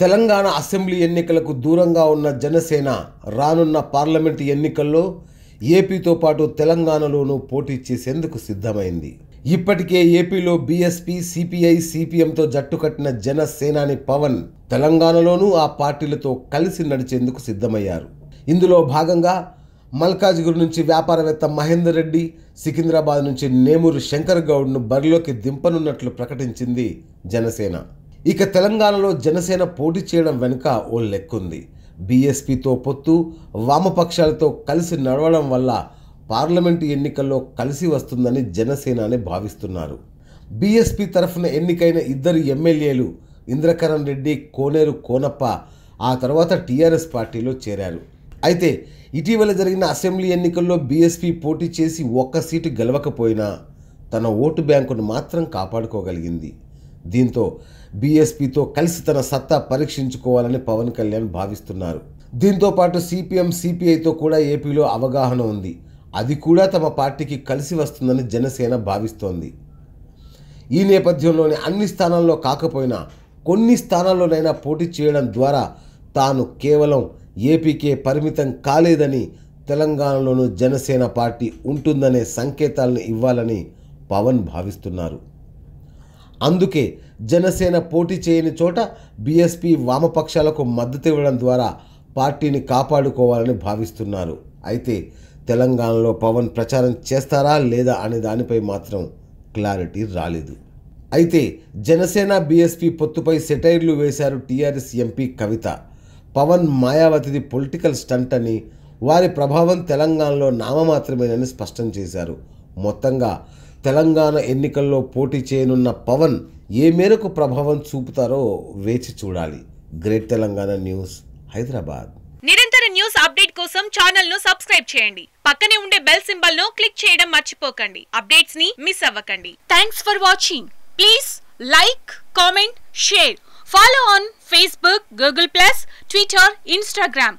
Telangana assembly ఎన్నికలకు దూరంగా ఉన్న జనసేన రానున్న పార్లమెంటు ఎన్నికల్లో ఏపీతో పాటు తెలంగాణలోనూ పోటీ చేసేందుకు సిద్ధమైంది. ఇప్పటికే ఏపీలో బీఎస్పీ సిపిఐ సిపిఎంతో జట్టు కట్టిన జనసేనాని పవన్ తెలంగాణలోనూ ఆ పార్టీలతో కలిసి నడిచేందుకు సిద్ధమయ్యారు. ఇందులో భాగంగా మల్కాజ్గిరి నుంచి వ్యాపారవేత్త మహేందర్ రెడ్డి సికింద్రాబాద్ నుంచి నేమూరు శంకర్ గౌడ్ను బరిలోకి దింపనున్నట్లు ప్రకటించింది జనసేన. ఇక తెలంగాణలో జనసేన పోటీ చేయడం వెనుక ఓ లెక్కుంది. బీఎస్పీతో పొత్తు వామపక్షాలతో కలిసి నడవడం వల్ల పార్లమెంటు ఎన్నికల్లో కలిసి వస్తుందని జనసేనని భావిస్తున్నారు. బీఎస్పీ తరఫున ఎన్నికైన ఇద్దరు ఎమ్మెల్యేలు ఇంద్రకరణ్ రెడ్డి కోనేరు కోనప్ప ఆ తర్వాత టీఆర్ఎస్ పార్టీలో చేరారు. అయితే ఇటీవల జరిగిన అసెంబ్లీ ఎన్నికల్లో బీఎస్పీ పోటీ చేసి ఒక్క సీటు గెలవకపోయినా తన ఓటు బ్యాంకును మాత్రం కాపాడుకోగలిగింది. దీంతో బీఎస్పీతో కలిసి తన సత్తా పరీక్షించుకోవాలని పవన్ కళ్యాణ్ భావిస్తున్నారు. దీంతో పాటు సిపిఎం సిపిఐతో కూడా ఏపీలో అవగాహన ఉంది. అది కూడా తమ పార్టీకి కలిసి వస్తుందని జనసేన భావిస్తోంది. ఈ నేపథ్యంలోనే అన్ని స్థానాల్లో కాకపోయినా కొన్ని స్థానాల్లోనైనా పోటీ చేయడం ద్వారా తాను కేవలం ఏపీకే పరిమితం కాలేదని తెలంగాణలోనూ జనసేన పార్టీ ఉంటుందనే సంకేతాలను ఇవ్వాలని పవన్ భావిస్తున్నారు. అందుకే జనసేన పోటీ చేయని చోట బీఎస్పీ వామపక్షాలకు మద్దతు ఇవ్వడం ద్వారా పార్టీని కాపాడుకోవాలని భావిస్తున్నారు. అయితే తెలంగాణలో పవన్ ప్రచారం చేస్తారా లేదా అనే దానిపై మాత్రం క్లారిటీ రాలేదు. అయితే జనసేన బీఎస్పీ పొత్తుపై సెటైర్లు వేశారు టీఆర్ఎస్ ఎంపీ కవిత. పవన్ మాయావతిది పొలిటికల్ స్టంట్ అని వారి ప్రభావం తెలంగాణలో నామమాత్రమేనని స్పష్టం చేశారు. మొత్తంగా తెలంగాణ ఎన్నికల్లో పోటీ చేయనున్న పవన్ ఏ మేరకు ప్రభావం చూపుతారో వేచి చూడాలి. Great Telangana news Hyderabad. నిరంతర న్యూస్ అప్డేట్ కోసం ఛానల్ను సబ్స్క్రైబ్ చేయండి. పక్కనే ఉండే బెల్ సింబల్ను క్లిక్ చేయడం మర్చిపోకండి. అప్డేట్స్ని మిస్ అవ్వకండి. Thanks for watching please like comment share follow on Facebook Google plus Twitter Instagram